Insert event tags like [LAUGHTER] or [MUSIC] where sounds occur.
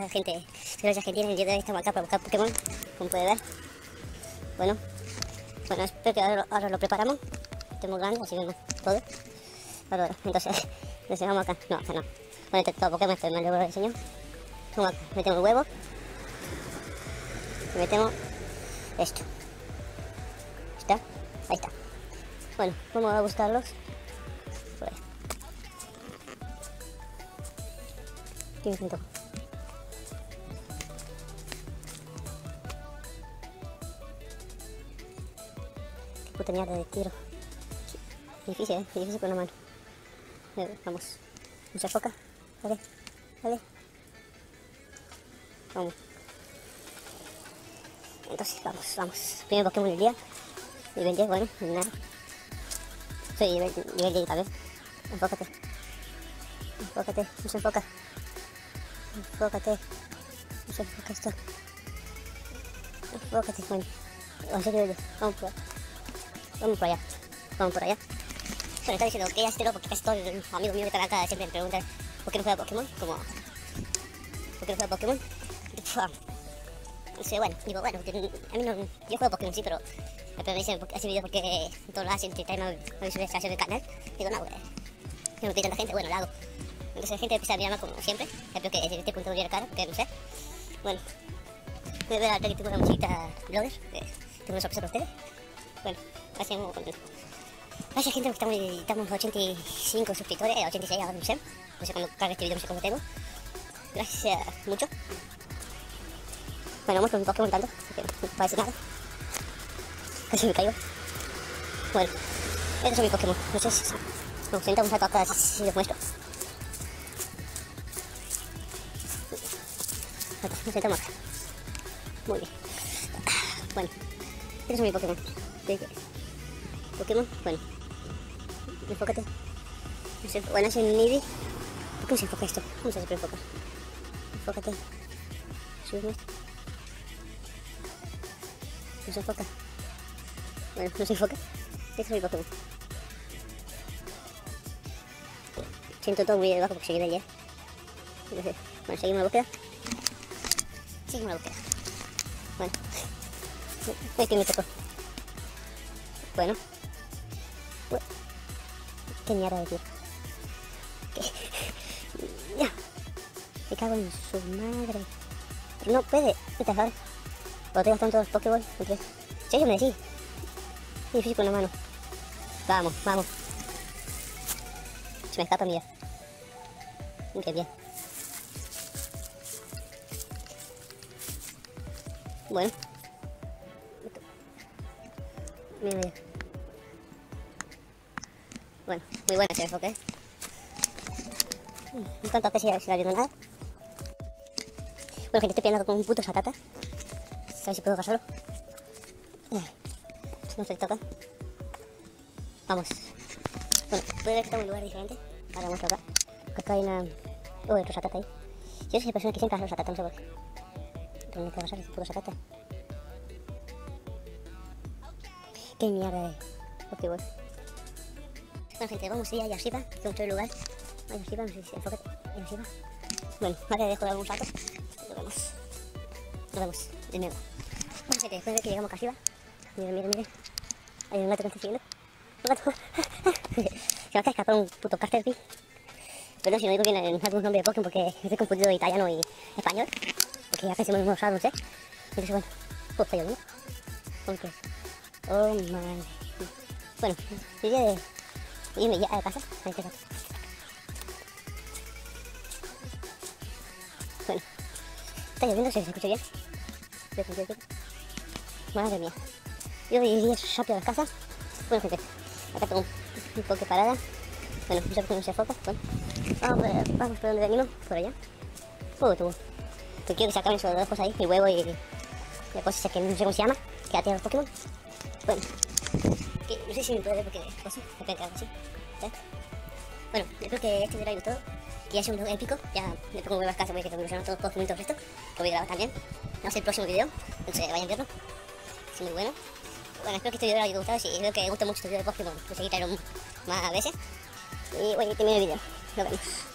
La gente, si los argentinos, hoy estamos acá para buscar Pokémon, como puede ver. Bueno, bueno, espero que ahora, lo preparamos. Estamos grande, así vemos todo. Entonces, [LAUGHS] entonces vamos acá. No, acá no. Bueno, este todo Pokémon, le voy a enseñar. Vamos acá, metemos el huevo. Y metemos esto. ¿Está? Ahí está. Bueno, vamos a buscarlos. Ahí. Mierda de tiro. Difícil, ¿eh? Difícil con la mano. Ver, vamos. Mucha foca. Dale, dale. Vamos. Entonces, vamos, vamos. Primer Pokémon del día. Nivel 10, bueno, nada. Sí, nivel, nivel 10 también. Enfócate. Enfócate, no se enfoca. Enfócate. No se enfoca esto. Enfócate, bueno. Vamos a nivel 10. Vamos Vamos por allá. Vamos por allá. Bueno, está diciendo que ya estero porque casi todos los amigos míos que están acá siempre me preguntan por qué no juega Pokémon. Como, ¿por qué no juega Pokémon? Sé, bueno, digo, bueno, a mí no, yo juego Pokémon sí, pero, me dicen, hace videos porque todos lo hacen, te traen más visualización del canal. Digo, no, güey, yo no pide tanta gente, bueno, lo hago. Entonces la gente empieza a mirarme como siempre, espero que desde este punto de cara, que no sé. Bueno, voy a ver ahorita que tengo una musiquita Blogger, tengo una sorpresa para ustedes. Bueno, Gracias gente, estamos, estamos 85 suscriptores, 86 ahora no sé. No sé cuando cargue este video, no sé cómo tengo. Gracias mucho. Bueno, muestro un Pokémon tanto, no parece nada. Casi me caigo. Bueno, estos son mis Pokémon. No sé si... Nos sentamos rato acá si les muestro. Nos sentamos acá. Muy bien. Bueno, estos son mis Pokémon. Pokémon, bueno. Enfócate. No sé, bueno, es un Eevee. ¿Cómo se enfoca esto? ¿Cómo se enfoca? Enfócate. Esto. No se enfoca. Bueno, no se enfoca. Es mi Pokémon. Siento todo muy debajo porque llegué de ayer. Entonces, bueno, seguimos la búsqueda. Seguimos la búsqueda. Bueno. Este me tocó. Bueno. Qué mierda de tío. Ya. Me cago en su madre. No puede. ¿Qué sabes? Lo tengo tantos los Pokéball. Sí, me decís. Difícil con la mano. Vamos, vamos. Se me escapa, mira. Qué bien. Bueno. Mira, mira. Bueno, muy bueno ese enfoque. No tanto que si la viendo nada. Bueno, gente, estoy peleando con un puto satata. A ver si puedo solo. No se toca. Vamos. Bueno, puede ver que estamos en un lugar diferente. Ahora muestro acá. Acá hay una... Oh, otro satata ahí. Yo soy persona que siempre hace los satatas, no sé por qué. Pero no puedo ese satata. Qué mierda de... Ok, voy. Bueno, gente, vamos a ir allá arriba, que es otro lugar. Allá arriba, no sé si enfócate. Allá arriba. Bueno, ahora dejo de algún rato. Nos vemos. Nos vemos de nuevo. Bueno, gente, después de que llegamos acá arriba. Miren, miren, miren. Hay un gato que me está siguiendo. Un gato. [LAUGHS] Se me de escapar un puto Casterpie. Perdón si no digo bien algún nombre de Pokémon porque estoy confundido de italiano y español. Porque ya me hemos usado, no sé. Entonces, bueno. Oh, está lloviendo. Ok. Oh, man. Bueno, sigue de irme ya a casa. Ahí está. Bueno. Está lloviendo, se escucha bien. Madre mía. Yo iría rápido a la casa. Bueno, gente, acá tengo un poco de parada. Bueno, ya que no se enfoca. Bueno, vamos por, vamos por donde venimos, por allá. Oh, tú. Porque quiero que se acaben esos dos cosas ahí, mi huevo y la cosa que no sé cómo se llama, que la los Pokémon. Bueno, sé si me puede ver porque me algo así. ¿sabes? Bueno, espero que este video haya gustado. Que ya un video épico. Ya me pongo huevas casa, voy a que evolucionar todos los todo esto. Lo voy a grabar también. Vamos a el próximo video. Entonces vayan a verlo. Es muy bueno. Bueno, espero que este video haya gustado. Si espero que les guste mucho este video de Pokémon, pues seguir trayendo más veces. Y bueno, termino el video. Nos vemos.